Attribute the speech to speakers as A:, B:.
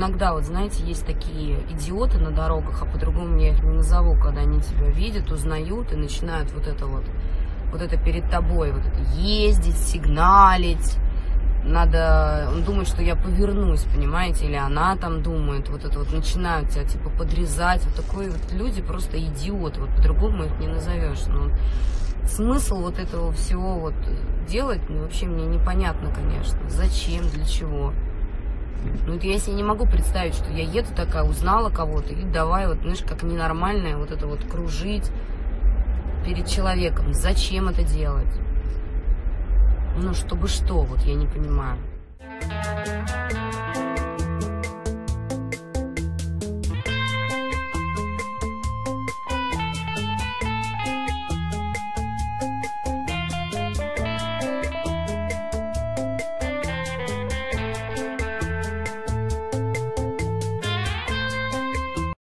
A: иногда, вот знаете, есть такие идиоты на дорогах, а по-другому я их не назову, когда они тебя видят, узнают и начинают вот это вот, вот это перед тобой, вот это ездить, сигналить, надо, он думает, что я повернусь, понимаете, или она там думает, вот это вот начинают тебя типа подрезать, вот такой вот люди просто идиоты, вот по-другому их не назовешь, но смысл вот этого всего вот делать, ну, вообще мне непонятно, конечно, зачем, для чего. Ну, это я себе не могу представить, что я еду такая, узнала кого-то, и давай вот, знаешь, как ненормальная вот это вот кружить перед человеком. Зачем это делать? Ну, чтобы что, вот я не понимаю.